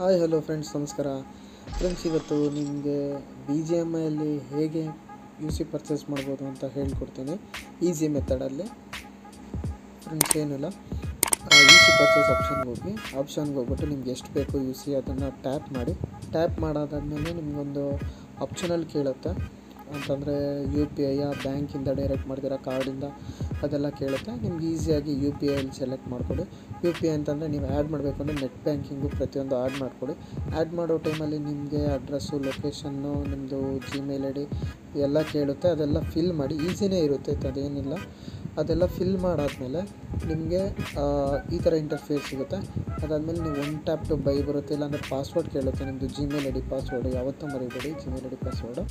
Hi hello friends ನಮಸ್ಕಾರ. Friends ಇವತ್ತು ನಿಮಗೆ ಬಿ ಜಿ ಎಂ ಐಯಲ್ಲಿ ಹೇಗೆ ಯು ಸಿ ಪರ್ಚೇಸ್ ಮಾಡ್ಬೋದು ಅಂತ ಹೇಳ್ಕೊಡ್ತೀನಿ. ಈಸಿ ಮೆಥಡಲ್ಲಿ ಫ್ರೆಂಡ್ಸ್ ಏನಿಲ್ಲ. ಯು ಸಿ ಪರ್ಚೇಸ್ ಆಪ್ಷನ್ಗೆ ಹೋಗಿ. ಆಪ್ಷನ್ಗೆ ಹೋಗ್ಬಿಟ್ಟು ನಿಮ್ಗೆ ಎಷ್ಟು ಬೇಕು ಯು ಸಿ ಅದನ್ನು ಟ್ಯಾಪ್ ಮಾಡಿ. ಟ್ಯಾಪ್ ಮಾಡೋದಾದ್ಮೇಲೆ ನಿಮಗೊಂದು ಆಪ್ಷನಲ್ಲಿ ಕೇಳುತ್ತೆ. ಅಂತಂದರೆ ಯು ಪಿ ಐಯ ಬ್ಯಾಂಕಿಂದ ಡೈರೆಕ್ಟ್ ಮಾಡ್ತೀರಾ ಕಾರ್ಡಿಂದ ಅದೆಲ್ಲ ಕೇಳುತ್ತೆ, ನಿಮ್ಗೆ ಈಸಿಯಾಗಿ ಯು ಪಿ ಐಲಿ ಸೆಲೆಕ್ಟ್ ಮಾಡಿಕೊಡಿ. ಯು ಪಿ ಐ ಅಂತಂದರೆ ನೀವು ಆ್ಯಡ್ ಮಾಡಬೇಕು ಅಂದರೆ ನೆಟ್ ಬ್ಯಾಂಕಿಂಗು ಪ್ರತಿಯೊಂದು ಆ್ಯಡ್ ಮಾಡಿಕೊಡಿ. ಆ್ಯಡ್ ಮಾಡೋ ಟೈಮಲ್ಲಿ ನಿಮಗೆ ಅಡ್ರೆಸ್ಸು ಲೊಕೇಶನ್ನು ನಿಮ್ಮದು ಜಿಮೇಲ್ ಐ ಡಿ ಎಲ್ಲ ಕೇಳುತ್ತೆ, ಅದೆಲ್ಲ ಫಿಲ್ ಮಾಡಿ ಈಸಿನೇ ಇರುತ್ತೆ ಅದೇನಿಲ್ಲ. ಅದೆಲ್ಲ ಫಿಲ್ ಮಾಡಾದಮೇಲೆ ನಿಮಗೆ ಈ ಥರ ಇಂಟರ್ಫೇಸ್ ಸಿಗುತ್ತೆ. ಅದಾದಮೇಲೆ ನೀವು ಒನ್ ಟ್ಯಾಪ್ ಟು ಬೈ ಬರುತ್ತೆ, ಇಲ್ಲಾಂದರೆ ಪಾಸ್ವರ್ಡ್ ಕೇಳುತ್ತೆ ನಿಮ್ಮದು ಜಿಮೇಲ್ ಐ ಡಿ ಪಾಸ್ವರ್ಡು ಯಾವತ್ತೂ ಮರಿಬೇಡಿ ಜಿಮೇಲ್ ಐ ಡಿ ಪಾಸ್ವರ್ಡು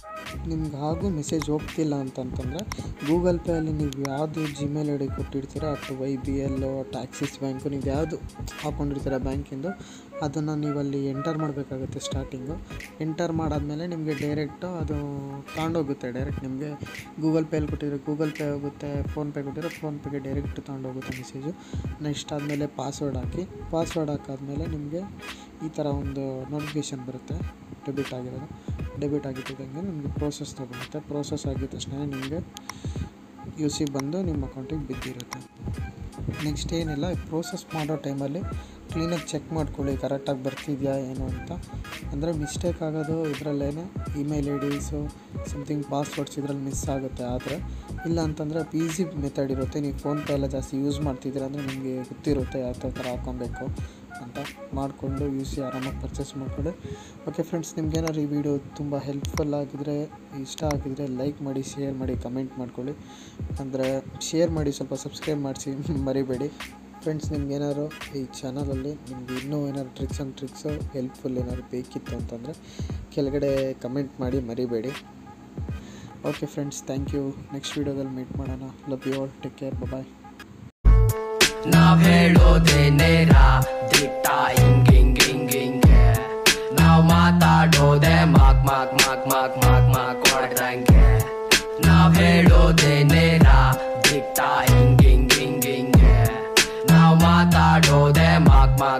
ನಿಮ್ಗೆ ಹಾಗೂ ಮೆಸೇಜ್ ಹೋಗ್ತಿಲ್ಲ ಅಂತಂತಂದರೆ ಗೂಗಲ್ ಪೇಯಲ್ಲಿ ನೀವು ಯಾವುದು ಜಿಮೇಲ್ ಐ ಡಿ ಕೊಟ್ಟಿರ್ತೀರ, ಅಥವಾ ವೈ ಬಿ ಎಲ್ಲು ಟ್ಯಾಕ್ಸಿಸ್ ಬ್ಯಾಂಕು ನೀವು ಯಾವುದು ಹಾಕ್ಕೊಂಡಿರ್ತೀರ ಬ್ಯಾಂಕಿಂದು ಅದನ್ನು ನೀವಲ್ಲಿ ಎಂಟರ್ ಮಾಡಬೇಕಾಗುತ್ತೆ ಸ್ಟಾರ್ಟಿಂಗು ಎಂಟರ್ ಮಾಡಾದಮೇಲೆ ನಿಮಗೆ ಡೈರೆಕ್ಟು ಅದು ತಗೊಂಡೋಗುತ್ತೆ ಡೈರೆಕ್ಟ್ ನಿಮಗೆ ಗೂಗಲ್ ಪೇಯಲ್ಲಿ ಕೊಟ್ಟಿದ್ರೆ ಗೂಗಲ್ ಪೇ ಹೋಗುತ್ತೆ ಫೋನ್ಪೇ ಕೊಟ್ಟಿದ್ರೆ ಫೋನ್ಪೇಗೆ ಡೈರೆಕ್ಟ್ ತೊಗೊಂಡೋಗುತ್ತೆ ಮೆಸೇಜು ನೆಕ್ಸ್ಟ್ ಆದಮೇಲೆ ಪಾಸ್ವರ್ಡ್ ಹಾಕಿ ಪಾಸ್ವರ್ಡ್ ಹಾಕಾದ್ಮೇಲೆ ನಿಮಗೆ ಈ ಥರ ಒಂದು ನೋಟಿಫಿಕೇಷನ್ ಬರುತ್ತೆ ಡೆಬಿಟ್ ಆಗಿರೋದು. ಡೆಬಿಟ್ ಆಗಿದ್ದಂಗೆ ನಿಮಗೆ ಪ್ರೋಸೆಸ್ ತಗೊಳುತ್ತೆ. ಪ್ರೋಸೆಸ್ ಆಗಿದ ತಕ್ಷಣ ನಿಮಗೆ ಯು ಸಿ ಬಂದು ನಿಮ್ಮ ಅಕೌಂಟಿಗೆ ಬಿದ್ದಿರುತ್ತೆ. ನೆಕ್ಸ್ಟ್ ಏನಿಲ್ಲ ಪ್ರೋಸೆಸ್ ಮಾಡೋ ಟೈಮಲ್ಲಿ ಕ್ಲೀನಾಗಿ ಚೆಕ್ ಮಾಡ್ಕೊಳ್ಳಿ ಕರೆಕ್ಟಾಗಿ ಬರ್ತಿದೆಯಾ ಏನು ಅಂತ. ಅಂದರೆ ಮಿಸ್ಟೇಕ್ ಆಗೋದು ಇದರಲ್ಲೇನೆ email I Ds something passwords ಇದರಲ್ಲಿ ಮಿಸ್ ಆಗುತ್ತೆ ಆದರೆ. ಇಲ್ಲ ಅಂತಂದರೆ ಜಿ ಮೆಥಡ್ ಇರುತ್ತೆ, ನೀವು ಫೋನ್ಪೇ ಎಲ್ಲ ಜಾಸ್ತಿ ಯೂಸ್ ಮಾಡ್ತಿದ್ದೀರ ಅಂದರೆ ನಿಮಗೆ ಗೊತ್ತಿರುತ್ತೆ ಯಾವ ಥರ ಹಾಕ್ಕೊಬೇಕು ಅಂತ ಮಾಡಿಕೊಂಡು ಯು ಸಿ ಆರಾಮಾಗಿ ಪರ್ಚೇಸ್ ಮಾಡಿಕೊಳ್ಳಿ. ಓಕೆ ಫ್ರೆಂಡ್ಸ್ ನಿಮ್ಗೇನಾದ್ರು ಈ ವಿಡಿಯೋ ತುಂಬ ಹೆಲ್ಪ್ಫುಲ್ ಆಗಿದ್ರೆ, ಇಷ್ಟ ಆಗಿದ್ರೆ ಲೈಕ್ ಮಾಡಿ ಶೇರ್ ಮಾಡಿ ಕಮೆಂಟ್ ಮಾಡ್ಕೊಳ್ಳಿ. ಅಂದರೆ ಶೇರ್ ಮಾಡಿ ಸ್ವಲ್ಪ ಸಬ್ಸ್ಕ್ರೈಬ್ ಮಾಡಿಸಿ, ಮರಿಬೇಡಿ. ಫ್ರೆಂಡ್ಸ್ ನಿಮ್ಗೇನಾದ್ರು ಈ ಚಾನಲಲ್ಲಿ ನಿಮ್ಗೆ ಇನ್ನೂ ಏನಾದ್ರು ಟ್ರಿಕ್ಸ್ ಆ್ಯಂಡ್ ಟ್ರಿಕ್ಸು ಹೆಲ್ಪ್ಫುಲ್ ಏನಾದ್ರು ಬೇಕಿತ್ತು ಅಂತಂದರೆ ಕೆಳಗಡೆ ಕಮೆಂಟ್ ಮಾಡಿ ಮರಿಬೇಡಿ. Okay friends thank you next ವೀಡಿಯೋದಲ್ಲಿ ಮೀಟ್ ಮಾಡೋಣ. Love you all take care bye ನಾವ್ ಹೇಳೋದೇ ನೇರ. ದಿಟ್ಟ ಹಿಂಗ್ ಹಿಂಗ್ ಹಿಂಗ್, ಹಿಂಗೆ. ನಾವ್ ಮಾತಾಡೋದೆ ಮಾಕ್ ಮಾಕ್ ಮಾಕ್ ಮಾಕ್ ಮಾಕ್ ಮಾಕ್ ಹೊಡ್ದಂಗೆ ನಾವ್ ಹೇಳೋದೇ ನೇರ. ದಿಟ್ಟ ಹಿಂಗ್ ಹಿಂಗ್ ಹಿಂಗ್ ಹಿಂಗೆ ನಾವ್ ಮಾತಾಡೋದೇ ಮಾಕ್ ಮಾಕ್